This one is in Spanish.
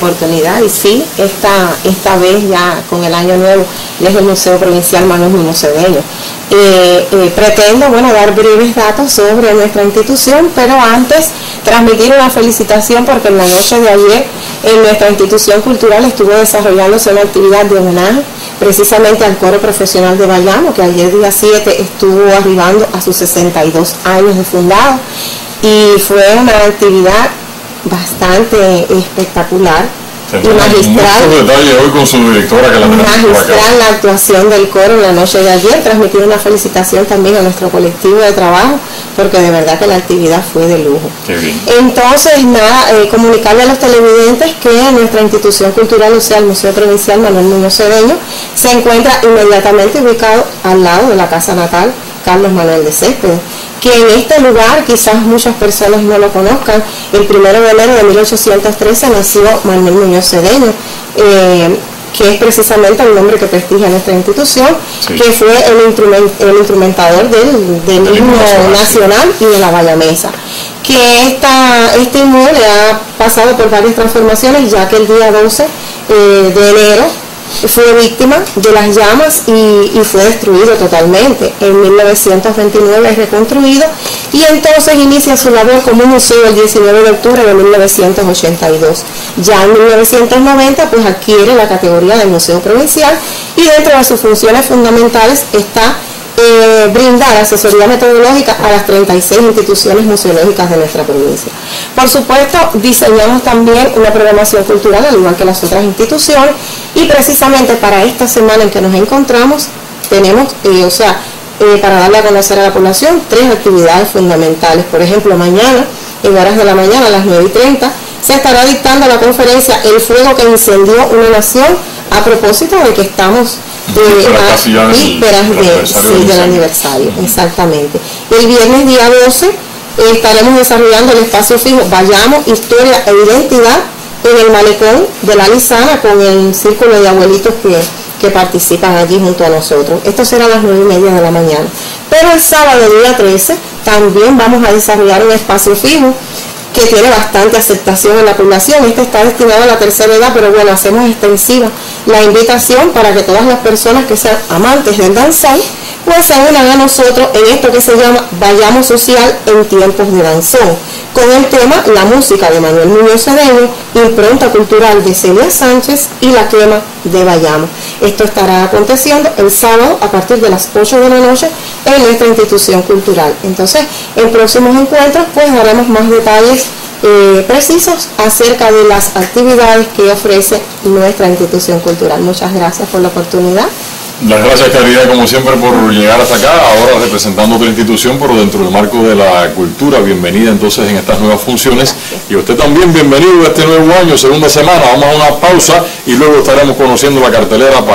oportunidad y sí, esta, esta vez ya con el año nuevo desde el Museo Provincial Manuel Muñoz Cedeño. Eh, eh, pretendo bueno, dar breves datos sobre nuestra institución, pero antes transmitir una felicitación porque en la noche de ayer en nuestra institución cultural estuvo desarrollándose una actividad de homenaje precisamente al coro profesional de Bayamo, que ayer día 7 estuvo arribando a sus 62 años de fundado y fue una actividad bastante espectacular y magistral. hoy con su directora que la magistral la actuación del coro en la noche de ayer, transmitir una felicitación también a nuestro colectivo de trabajo, porque de verdad que la actividad fue de lujo. Entonces, nada, eh, comunicarle a los televidentes que nuestra institución cultural, o sea, el Museo Provincial Manuel Muñoz Cedeño, se encuentra inmediatamente ubicado al lado de la casa natal Carlos Manuel de Céspedes que en este lugar quizás muchas personas no lo conozcan. El primero de enero de 1813 nació Manuel Muñoz Cedeño, eh, que es precisamente el nombre que prestigia nuestra institución, que fue el, el instrumentador del, del himno nacional y de la Mesa. Que esta, este inmueble ha pasado por varias transformaciones, ya que el día 12 eh, de enero fue víctima de las llamas y, fue destruido totalmente. En 1929 es reconstruido y entonces inicia su labor como museo el 19 de octubre de 1982. Ya en 1990 pues adquiere la categoría de museo provincial y dentro de sus funciones fundamentales está eh, brindar asesoría metodológica a las 36 instituciones museológicas de nuestra provincia. Por supuesto, diseñamos también una programación cultural, al igual que las otras instituciones, y precisamente para esta semana en que nos encontramos, tenemos, eh, o sea, eh, para darle a conocer a la población, tres actividades fundamentales. Por ejemplo, mañana, en horas de la mañana, a las 9 y 30, se estará dictando la conferencia El fuego que incendió una nación a propósito de que estamos vísperas de, del aniversario, exactamente. El viernes día 12 eh, estaremos desarrollando el espacio fijo Vayamos, Historia e Identidad en el malecón de la Lisana con el círculo de abuelitos que, que participan allí junto a nosotros. Esto será a las 9 y media de la mañana. Pero el sábado día 13 también vamos a desarrollar un espacio fijo que tiene bastante aceptación en la población. Este está destinado a la tercera edad, pero bueno, hacemos extensiva la invitación para que todas las personas que sean amantes del danzón, pues se unan a nosotros en esto que se llama Vayamos Social en tiempos de danzón, con el tema La música de Manuel Muñoz Cedeño, Impronta Cultural de Celia Sánchez y La quema de Vayamos. Esto estará aconteciendo el sábado a partir de las 8 de la noche en nuestra institución cultural. Entonces, en próximos encuentros, pues daremos más detalles eh, precisos acerca de las actividades que ofrece nuestra institución cultural. Muchas gracias por la oportunidad. Las gracias, Caridad, como siempre, por llegar hasta acá, ahora representando otra institución, pero dentro del marco de la cultura. Bienvenida entonces en estas nuevas funciones. Y usted también, bienvenido a este nuevo año, segunda semana. Vamos a una pausa y luego estaremos conociendo la cartelera. Para